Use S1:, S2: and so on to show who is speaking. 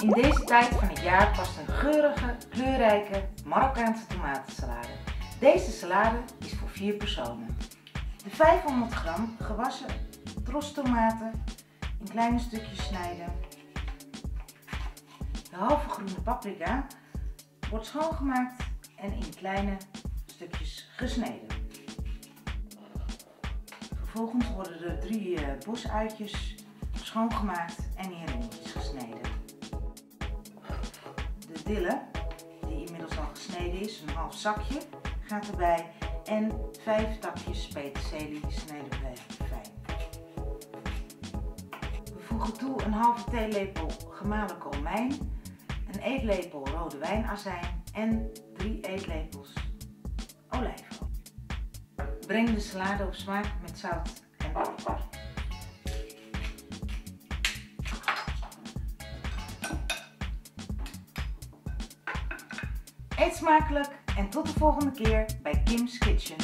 S1: In deze tijd van het jaar past een geurige, kleurrijke Marokkaanse tomatensalade. Deze salade is voor vier personen. De 500 gram gewassen tomaten in kleine stukjes snijden. De halve groene paprika wordt schoongemaakt en in kleine stukjes gesneden. Vervolgens worden de drie uh, bosuitjes schoongemaakt en in ringjes gesneden. De dille, die inmiddels al gesneden is, een half zakje, gaat erbij en vijf takjes peterselie wij fijn. We voegen toe een halve theelepel gemalen komijn, een eetlepel rode wijnazijn en drie eetlepels olijfolie. Breng de salade op smaak met zout en peper. Eet smakelijk en tot de volgende keer bij Kim's Kitchen.